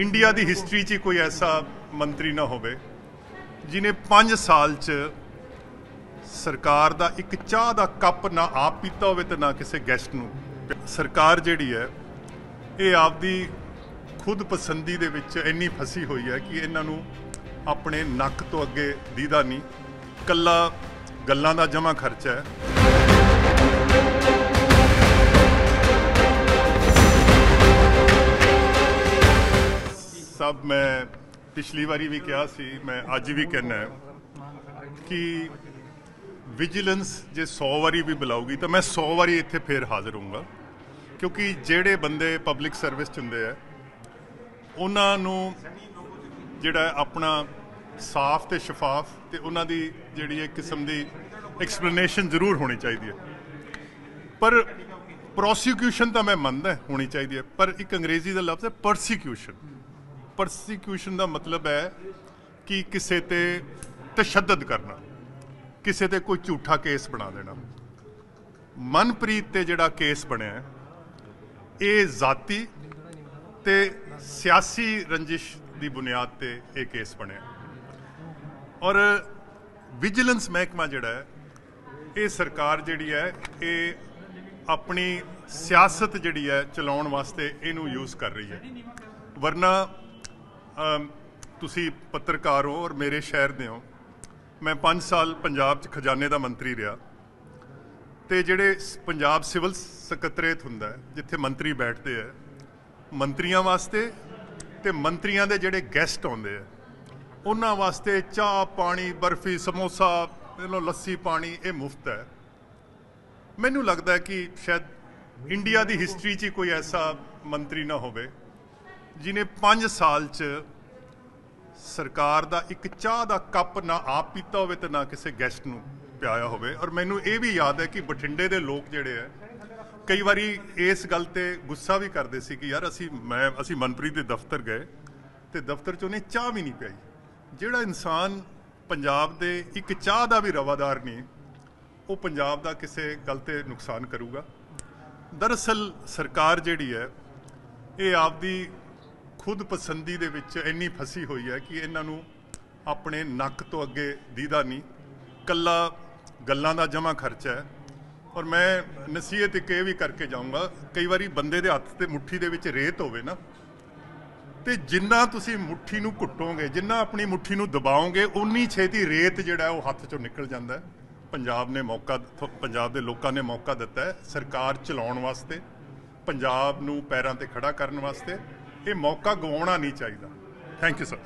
India ਦੀ history 'ਚ ਹੀ ਕੋਈ ਐਸਾ ਮੰਤਰੀ ਨਾ ਹੋਵੇ, ਜਿਨੇ 5 ਸਾਲ 'ਚ ਸਰਕਾਰ ਦਾ ਇੱਕ ਚਾਹ ਦਾ ਕੱਪ ਨਾ ਆਪ ਪੀਤਾ ਹੋਵੇ ਤੇ ਨਾ ਕਿਸੇ ਗੈਸਟ ਨੂੰ। ਸਰਕਾਰ ਜਿਹੜੀ ਹੈ, ਇਹ ਆਪਦੀ ਖੁਦ ਪਸੰਦੀ ਦੇ ਵਿੱਚ ਇੰਨੀ ਫਸੀ ਹੋਈ ਹੈ ਕਿ ਇਹਨਾਂ ਨੂੰ ਆਪਣੇ ਨੱਕ ਤੋਂ ਅੱਗੇ ਦੀਦਾ ਨਹੀਂ। ਕੱਲਾ ਗੱਲਾਂ ਦਾ ਜਮਾ ਖਰਚਾ ਹੈ। ਪਿਛਲੀ ਵਾਰੀ ਵੀ ਕਿਹਾ ਸੀ, ਮੈਂ ਅੱਜ ਵੀ ਕਹਿਣਾ ਕਿ ਵਿਜੀਲੈਂਸ ਜੇ 100 ਵਾਰੀ ਵੀ ਬੁਲਾਊਗੀ ਤਾਂ ਮੈਂ 100 ਵਾਰੀ ਇੱਥੇ ਫੇਰ ਹਾਜ਼ਰ ਹੋਊਂਗਾ। ਕਿਉਂਕਿ ਜਿਹੜੇ ਬੰਦੇ ਪਬਲਿਕ ਸਰਵਿਸ 'ਚ ਹੁੰਦੇ ਆ, ਉਹਨਾਂ ਨੂੰ ਜਿਹੜਾ ਆਪਣਾ ਸਾਫ਼ ਤੇ ਸ਼ਫਾਫ ਤੇ ਉਹਨਾਂ ਦੀ ਜਿਹੜੀ ਇੱਕ ਕਿਸਮ ਦੀ ਐਕਸਪਲੇਨੇਸ਼ਨ ਜ਼ਰੂਰ ਹੋਣੀ ਚਾਹੀਦੀ ਹੈ। ਪਰ ਪ੍ਰੋਸੀਕਿਊਸ਼ਨ ਤਾਂ ਮੈਂ ਮੰਨਦਾ ਹੋਣੀ ਚਾਹੀਦੀ ਹੈ, ਪਰ ਇੱਕ ਅੰਗਰੇਜ਼ੀ ਦਾ ਲਫ਼ਜ਼ ਹੈ ਪਰਸੀਕਿਊਸ਼ਨ ਪਰਸੀਕਿਊਸ਼ਨ ਦਾ ਮਤਲਬ ਹੈ ਕਿ ਕਿਸੇ ਤੇ ਤਸ਼ੱਦਦ ਕਰਨਾ, ਕਿਸੇ ਤੇ ਕੋਈ ਝੂਠਾ ਕੇਸ ਬਣਾ ਦੇਣਾ। ਮਨਪ੍ਰੀਤ ਤੇ ਜਿਹੜਾ ਕੇਸ ਬਣਿਆ, ਇਹ ਜ਼ਾਤੀ ਤੇ ਸਿਆਸੀ ਰੰਜਿਸ਼ ਦੀ ਬੁਨਿਆਦ ਤੇ ਇਹ ਕੇਸ ਬਣਿਆ। ਔਰ ਵਿਜੀਲੈਂਸ ਮਹਿਕਮਾ ਜਿਹੜਾ ਹੈ, ਇਹ ਸਰਕਾਰ ਜਿਹੜੀ ਹੈ, ਇਹ ਆਪਣੀ ਸਿਆਸਤ ਜਿਹੜੀ ਹੈ ਚਲਾਉਣ ਵਾਸਤੇ ਇਹਨੂੰ ਯੂਜ਼ ਕਰ ਰਹੀ ਹੈ। ਵਰਨਾ ਤੁਸੀਂ ਪੱਤਰਕਾਰ ਹੋ ਔਰ ਮੇਰੇ ਸ਼ਹਿਰ ਦੇ ਹੋ। ਮੈਂ 5 ਸਾਲ ਪੰਜਾਬ 'ਚ ਖਜ਼ਾਨੇ ਦਾ ਮੰਤਰੀ ਰਿਹਾ। ਤੇ ਜਿਹੜੇ ਪੰਜਾਬ ਸਿਵਲ ਸਕੱਤਰੇਤ ਹੁੰਦਾ ਹੈ, ਜਿੱਥੇ ਮੰਤਰੀ ਬੈਠਦੇ ਆ ਮੰਤਰੀਆਂ ਵਾਸਤੇ ਤੇ ਮੰਤਰੀਆਂ ਦੇ ਜਿਹੜੇ ਗੈਸਟ ਆਉਂਦੇ ਆ ਉਹਨਾਂ ਵਾਸਤੇ ਚਾਹ, ਪਾਣੀ, ਬਰਫੀ, ਸਮੋਸਾ ਇਹ ਲੱਸੀ, ਪਾਣੀ, ਇਹ ਮੁਫਤ ਹੈ। ਮੈਨੂੰ ਲੱਗਦਾ ਕਿ ਸ਼ਾਇਦ ਇੰਡੀਆ ਦੀ ਹਿਸਟਰੀ 'ਚ ਹੀ ਕੋਈ ਐਸਾ ਮੰਤਰੀ ਨਾ ਹੋਵੇ। ਜਿਨੇ 5 ਸਾਲ 'ਚ ਸਰਕਾਰ ਦਾ ਇੱਕ ਚਾਹ ਦਾ ਕੱਪ ਨਾ ਆਪ ਪੀਤਾ ਹੋਵੇ ਤੇ ਨਾ ਕਿਸੇ ਗੈਸਟ ਨੂੰ ਪਿਆਇਆ ਹੋਵੇ। ਔਰ ਮੈਨੂੰ ਇਹ ਵੀ ਯਾਦ ਹੈ ਕਿ ਬਠਿੰਡੇ ਦੇ ਲੋਕ ਜਿਹੜੇ ਆ ਕਈ ਵਾਰੀ ਇਸ ਗੱਲ ਤੇ ਗੁੱਸਾ ਵੀ ਕਰਦੇ ਸੀ ਕਿ ਯਾਰ ਅਸੀਂ, ਮੈਂ, ਅਸੀਂ ਮਨਪ੍ਰੀਤ ਦੇ ਦਫ਼ਤਰ ਗਏ ਤੇ ਦਫ਼ਤਰ 'ਚ ਉਹਨੇ ਚਾਹ ਵੀ ਨਹੀਂ ਪਿਆਈ। ਜਿਹੜਾ ਇਨਸਾਨ ਪੰਜਾਬ ਦੇ ਇੱਕ ਚਾਹ ਦਾ ਵੀ ਰਵਾਦਾਰ ਨਹੀਂ, ਉਹ ਪੰਜਾਬ ਦਾ ਕਿਸੇ ਗੱਲ ਤੇ ਨੁਕਸਾਨ ਕਰੂਗਾ। ਦਰਅਸਲ ਸਰਕਾਰ ਜਿਹੜੀ ਹੈ, ਇਹ ਆਪਦੀ ਖੁਦ ਪਸੰਦੀ ਦੇ ਵਿੱਚ ਇੰਨੀ ਫਸੀ ਹੋਈ ਹੈ ਕਿ ਇਹਨਾਂ ਨੂੰ ਆਪਣੇ ਨੱਕ ਤੋਂ ਅੱਗੇ ਦੀਦਾ ਨਹੀਂ। ਕੱਲਾ ਗੱਲਾਂ ਦਾ ਜਮਾ ਖਰਚਾ ਹੈ। ਔਰ ਮੈਂ ਨਸੀਹਤ ਇੱਕ ਇਹ ਵੀ ਕਰਕੇ ਜਾਊਂਗਾ, ਕਈ ਵਾਰੀ ਬੰਦੇ ਦੇ ਹੱਥ ਤੇ ਮੁੱਠੀ ਦੇ ਵਿੱਚ ਰੇਤ ਹੋਵੇ ਨਾ, ਤੇ ਜਿੰਨਾ ਤੁਸੀਂ ਮੁੱਠੀ ਨੂੰ ਘੁੱਟੋਗੇ, ਜਿੰਨਾ ਆਪਣੀ ਮੁੱਠੀ ਨੂੰ ਦਬਾਓਗੇ ਉਨੀ ਛੇਤੀ ਰੇਤ ਜਿਹੜਾ ਉਹ ਹੱਥ ਚੋਂ ਨਿਕਲ ਜਾਂਦਾ ਹੈ। ਪੰਜਾਬ ਨੇ ਮੌਕਾ ਪੰਜਾਬ ਦੇ ਲੋਕਾਂ ਨੇ ਮੌਕਾ ਦਿੱਤਾ ਹੈ ਸਰਕਾਰ ਚਲਾਉਣ ਵਾਸਤੇ, ਪੰਜਾਬ ਨੂੰ ਪੈਰਾਂ ਤੇ ਖੜਾ ਕਰਨ ਵਾਸਤੇ। ਇਹ ਮੌਕਾ ਗਵਾਉਣਾ ਨਹੀਂ ਚਾਹੀਦਾ। Thank you sir